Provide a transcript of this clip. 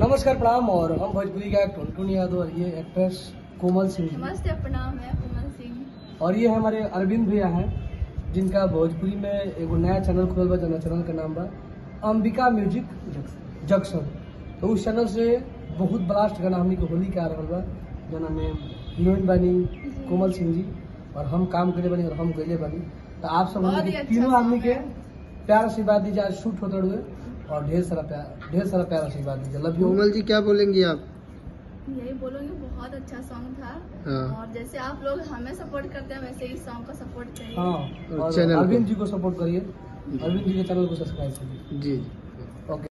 नमस्कार प्रणाम और हम भोजपुरी गायक टुनटुन यादव और ये एक्ट्रेस कोमल सिंह नमस्ते प्रणाम है कोमल सिंह। और ये हमारे अरविंद भैया हैं जिनका भोजपुरी में एगो नया चैनल खुलल बा जना चैनल का नाम बा अंबिका म्यूज़िक जंक्शन तो उस चैनल से बहुत ब्लास्ट गाना हमनी के होली के आ रहा बा जना में हीरोइन बानी कोमल सिंह जी और हम काम करे बानी और हम गईले बानी। तो आप सब के अच्छा तीनों आदमी के प्यार से बात दीजिए आज शूट होते हुए। और ढेर सारा प्यार ढेर सारा प्यार आशीर्वाद दीजिए लव यू। कोमल जी क्या बोलेंगी आप? यही बोलूँगी बहुत अच्छा सॉन्ग था। हाँ। और जैसे आप लोग हमें सपोर्ट करते हैं वैसे इस सॉन्ग को सपोर्ट करिए। हाँ और। अरविंद जी को सपोर्ट करिए। अरविंद जी के चैनल को सब्सक्राइब करिए। जी।